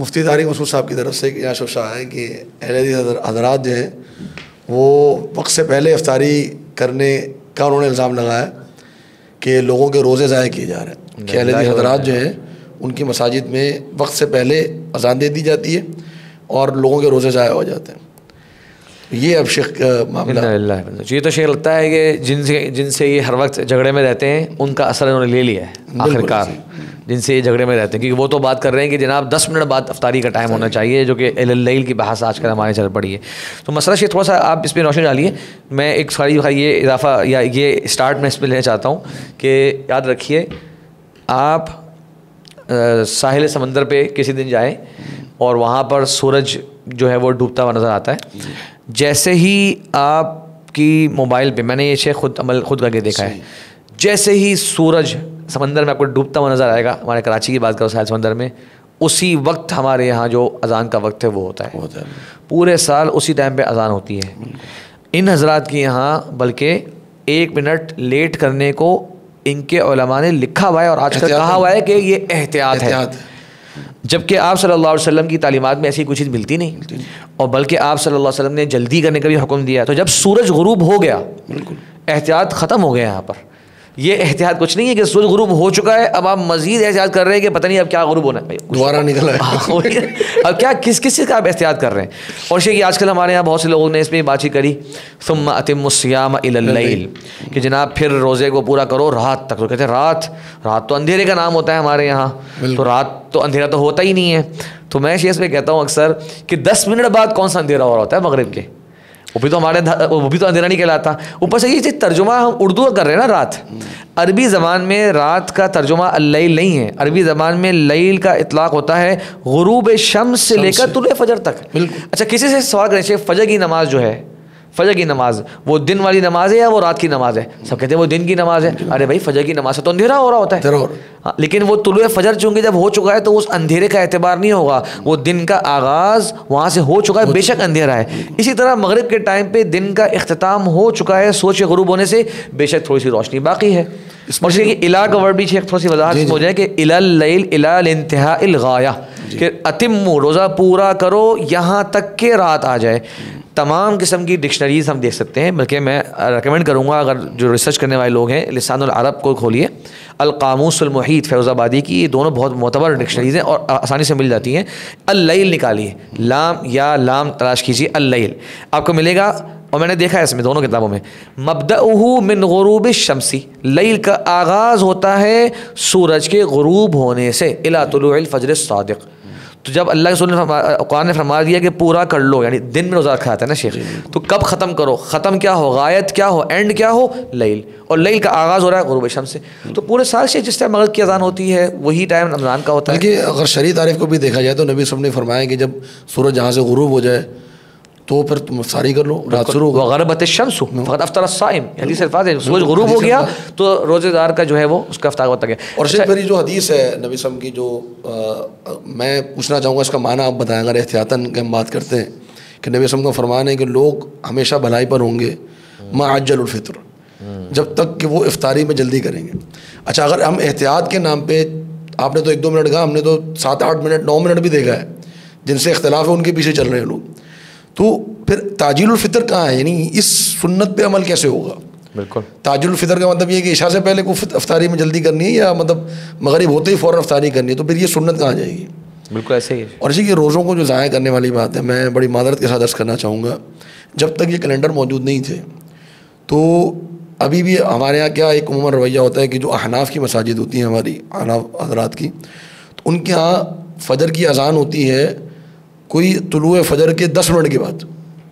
मुफ्ती तारिक मसूद साहब की तरफ़ से एक यहाँ शोशा है कि अहल हजरात जो हैं वो वक्त से पहले अफ्तारी करने का उन्होंने इल्ज़ाम लगाया कि लोगों के रोज़े ज़ाय किए जा रहे हैं। कि अहल हजरात जो हैं। उनकी मसाजिद में वक्त से पहले अजान दे दी जाती है और लोगों के रोज़े ज़ाय हो जाते हैं। ये अब शेख मामला ये तो शेख लगता है कि जिनसे जिनसे ये हर वक्त झगड़े में रहते हैं उनका असर इन्होंने ले लिया है। आखिरकार। जिनसे ये झगड़े में रहते हैं क्योंकि वो तो बात कर रहे हैं कि जनाब दस मिनट बाद अफ्तारी का टाइम होना चाहिए जो कि लईल की बहस आजकल हमारे चल पड़ी है। तो मसला शेख थोड़ा सा आप इस पर रोशनी डालिए। मैं एक सारी ये इजाफा या ये स्टार्ट में इस पर लेना चाहता हूँ कि याद रखिए आप साहिल समंदर पे किसी दिन जाएँ और वहाँ पर सूरज जो है वो डूबता हुआ नज़र आता है। जैसे ही आपकी मोबाइल पे मैंने ये शेख खुद अमल खुद करके देखा है। जैसे ही सूरज समंदर में आपको डूबता हुआ नज़र आएगा। हमारे कराची की बात करो साहिल समंदर में। उसी वक्त हमारे यहाँ जो अजान का वक्त है वो होता है। होता है। पूरे साल उसी टाइम पे अजान होती है। इन हजरात के यहाँ बल्कि एक मिनट लेट करने को इनके ने लिखा हुआ है और आजकल कहा हुआ है कि ये एहतियात है। जबकि आप सल्लल्लाहु अलैहि वसल्लम की तालीमात में ऐसी कोई चीज़ मिलती नहीं। और बल्कि आप सल्लल्लाहु अलैहि वसल्लम ने जल्दी करने का भी हुक्म दिया। तो जब सूरज गुरूब हो गया बिल्कुल। एहतियात ख़त्म हो गया यहाँ पर। ये एहतियात कुछ नहीं है कि सूरज गुरूब हो चुका है अब आप मजीद एहतियात कर रहे हैं कि पता नहीं अब क्या गुरूब होना है। दोबारा निकला है। हाँ, अब क्या किस किस चीज़ का आप एहतियात कर रहे हैं? और शेख आजकल हमारे यहाँ बहुत से लोगों ने इसमें बातचीत करी तुम अतिमस्याम इल कि जनाब फिर रोज़े को पूरा करो रात तक। तो कहते हैं रात रात तो अंधेरे का नाम होता है हमारे यहाँ। तो रात तो अंधेरा तो होता ही नहीं है। तो मैं शेष में कहता हूँ अक्सर कि दस मिनट बाद कौन सा अंधेरा हो रहा होता है मगरब के? वो भी तो हमारे वो भी तो अंधेरा नहीं कहलाता। ऊपर से ये तर्जुमा हम उर्दू कर रहे हैं ना रात। अरबी ज़बान में रात का तर्जुमा अल्लैल नहीं है। अरबी ज़बान में लईल का इतलाक़ होता है गुरूब शम्स से लेकर तुल फजर तक। अच्छा किसी से सवाल करें फजर की नमाज़ जो है फजर की नमाज़ वो दिन वाली नमाज़ है या वो रात की नमाज़ है? सब कहते हैं वो दिन की नमाज़ है। अरे भाई फजर की नमाज़ से तो अंधेरा हो रहा होता है। हाँ, लेकिन वो तुलु फजर चूँकि जब हो चुका है तो उस अंधेरे का एतबार नहीं होगा। वो दिन का आगाज़ वहाँ से हो चुका है बेशक अंधेरा है। इसी तरह मगरब के टाइम पे दिन का अख्ताम हो चुका है सोच गरूब होने से बेशक थोड़ी सी रोशनी बाकी है। इला का वर्ड भी थोड़ी सी वजाहत हो जाए कि इलाल इंतहा गाया। कि अतिम रोज़ा पूरा करो यहाँ तक के रात आ जाए। तमाम किस्म की डिक्शनरीज हम देख सकते हैं, बल्कि मैं रिकमेंड करूँगा अगर जो रिसर्च करने वाले लोग हैं लसानरब को खोलिए। अलकामूसलमहीद फैज़ाबादी की ये दोनों बहुत मोतबर डिक्शनरीज हैं और आसानी से मिल जाती हैं। अल्लैल निकालिए। लाम या लाम तलाश कीजिए, अल्लैल। आपको मिलेगा, और मैंने देखा है इसमें, दोनों किताबों में। मबदू मिन गरूब शमसी। लईल का आगाज़ होता है सूरज के गरूब होने से। इला फजर सदक़। तो जब अल्लाह के कुरान ने फरमा दिया कि पूरा कर लो यानी दिन में रोज़ा रखा जाता है ना शेख? तो कब ख़त्म करो? ख़त्म क्या हो? गायत क्या हो? एंड क्या हो? लईल और लईल का आगाज़ हो रहा है गुरूब शम से। तो पूरे साल शेख जिस टाइम मगरब की अजान होती है वही टाइम रमज़ान का होता है। अगर शरी तारीफ़ को भी देखा जाए तो नबी सबने फरमाया कि जब सूरज जहाँ से गुरूब हो जाए तो फिर तुम सारी कर लो रात शुरू गरबत शम्स। फ़कत अफ्तार साइम। हदीस अल्फाज है सूरज गुरूब हो गया तो रोज़ेदार का जो है वो उसका अफ्तार होता गया। और अच्छा, मेरी जो हदीस है नबी सम की जो आ, मैं पूछना चाहूँगा इसका माना आप बताएँ अगर एहतियातन की हम बात करते हैं कि नबी सम का फरमान है कि लोग हमेशा भलाई पर होंगे माँ अज्जलफ़ितर जब तक कि वो इफ्तारी में जल्दी करेंगे। अच्छा अगर हम एहतियात के नाम पर आपने तो एक दो मिनट कहा हमने तो सात आठ मिनट नौ मिनट भी देखा है जिनसे इख्तलाफ है उनके पीछे चल रहे हैं लोग। तो फिर ताजिलफ़ितर कहाँ है? यानी इस सुन्नत पे अमल कैसे होगा? बिल्कुल। ताजुलफ़ितर का मतलब ये कि ईशा से पहले को अफ्तारी में जल्दी करनी है या मतलब मगरब होते ही फ़ौर अफ्तारी करनी है? तो फिर ये सुन्नत कहाँ जाएगी? बिल्कुल ऐसे ही और इसी के रोज़ों को जो ज़ाया करने वाली बात है मैं बड़ी मादरत के साथ अर्ज़ करना चाहूँगा। जब तक ये कैलेंडर मौजूद नहीं थे तो अभी भी हमारे यहाँ क्या एक उमर रवैया होता है कि जो अहनाफ की मसाजिद होती हैं हमारी अहनाफ हजरात की तो उनके यहाँ फ़जर की अजान होती है कोई तुलु फजर के दस मिनट के बाद।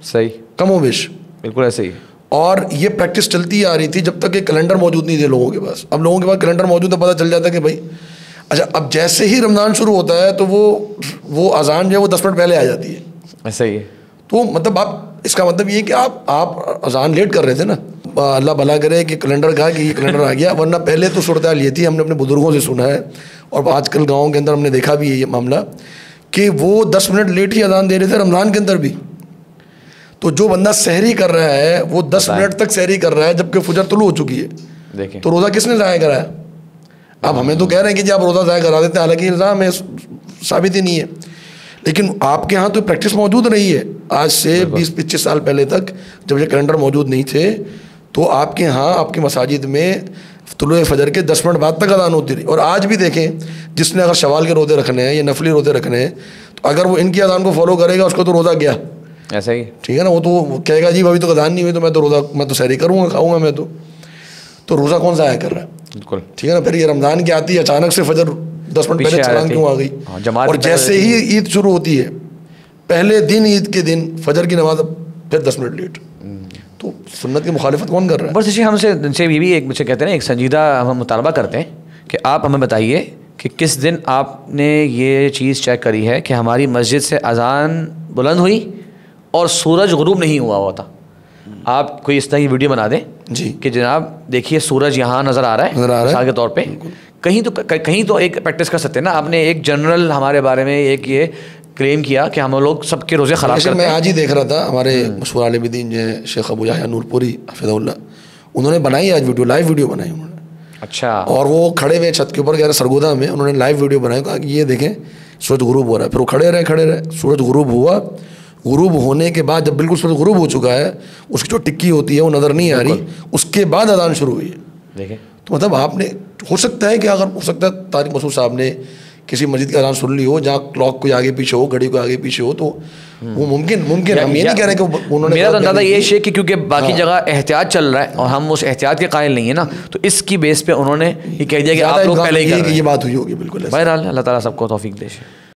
सही। कम वेश बिल्कुल ऐसे ही। और ये प्रैक्टिस चलती आ रही थी जब तक ये कैलेंडर मौजूद नहीं थे लोगों के पास। अब लोगों के पास कैलेंडर मौजूद है पता चल जाता है कि भाई अच्छा अब जैसे ही रमज़ान शुरू होता है तो वो वो अजान जो है वो दस मिनट पहले आ जाती है। ऐसा ही। है तो मतलब आप इसका मतलब ये कि आप आप अजान लेट कर रहे थे ना। अल्लाह भला करे कि कैलेंडर कहा कि ये कैलेंडर आ गया वरना पहले तो सूरत ये थी हमने अपने बुज़ुर्गों से सुना है। और आजकल गाँव के अंदर हमने देखा भी है ये मामला। कि वो दस मिनट लेट ही अजान दे रहे थे रमज़ान के अंदर भी। तो जो बंदा सहरी कर रहा है वो दस मिनट तक सहरी कर रहा है जबकि फजर तुलू हो चुकी है। देखिए तो रोज़ा किसने ज़ाया कराया अब हमें तो कह रहे हैं कि जी आप रोज़ा ज़ाया करा देते हैं हालाँकि इल्ज़ाम है साबित ही नहीं है। लेकिन आपके यहाँ तो प्रैक्टिस मौजूद रही है। आज से बीस पच्चीस साल पहले तक जब ये कैलेंडर मौजूद नहीं थे तो आपके यहाँ आपकी मसाजिद में तुलु फजर के दस मिनट बाद तक अदान होती रही और आज भी देखें जिसने अगर शवाल के रोज़े रखने हैं या नफली रोज़े रखने हैं तो अगर वो इनकी अदान को फॉलो करेगा उसको तो रोज़ा गया ऐसा ही। ठीक है ना? वो तो कहेगा जी अभी तो अदान नहीं हुई तो मैं तो रोज़ा मैं तो सैरी करूँगा खाऊँगा मैं तो। तो रोज़ा कौन सा आया कर रहा है? बिल्कुल। ठीक है ना? फिर ये रमज़ान की आती है अचानक से फजर दस मिनट पहले जाती। क्यों आ गई? हाँ, और जैसे ही ईद शुरू होती है पहले दिन ईद के दिन फजर की नमाज़ फिर दस मिनट लेट। तो सुन्नत की मुखालिफत कौन कर रहा है? बस इसी हमसे इनसे ये भी एक मुझे कहते हैं एक संजीदा हम मुतालबा करते हैं कि आप हमें बताइए कि किस दिन आपने ये चीज़ चेक करी है कि हमारी मस्जिद से अजान बुलंद हुई और सूरज गुरूब नहीं हुआ हुआ था आप कोई इस तरह की वीडियो बना दें जी। कि जनाब देखिए सूरज यहाँ नज़र आ रहा है नज़र आ रहा है। मिसाल के तौर पे। कहीं तो कहीं तो एक प्रैक्टिस कर सकते हैं ना आपने एक जनरल हमारे बारे में एक ये क्लेम किया कि हम लोग सबके रोज़े ख़राब करते मैं आज ही देख रहा था हमारे मशहूर आलिम दीन जो है शेख अबू याह्या नूरपुरी हफिज़ुल्लाह उन्होंने बनाई आज वीडियो लाइव वीडियो बनाई उन्होंने। अच्छा। और वो खड़े हुए छत के ऊपर गए सरगोदा में उन्होंने लाइव वीडियो बनाया कहा कि ये देखें सूरज गुरूब हो रहा है। फिर वो खड़े रहे खड़े रहे सूरज गुरूब हुआ। गुरूब होने के बाद जब बिल्कुल सूरज गुरूब हो चुका है उसकी जो टिक्की होती है वो नज़र नहीं आ रही उसके बाद अदान शुरू हुई है। देखें। तो मतलब आपने हो सकता है कि अगर हो सकता है तारिक मसूद साहब ने किसी मस्जिद का अजान सुन ली हो जहाँ क्लॉक कोई आगे पीछे हो घड़ी को आगे पीछे हो तो वो मुमकिन मुमकिन हम ये नहीं कह रहे कि उन्होंने मेरा तो अंदाज़ा ये। शेख कि क्योंकि बाकी हाँ। जगह एहतियात चल रहा है और हम उस एहतियात के कायल नहीं है ना तो इसकी बेस पे उन्होंने ये कह दिया कि आप लोग पहले ही ये बात हुई होगी बिल्कुल बहरहाल अल्लाह ताला सबको तौफीक दे।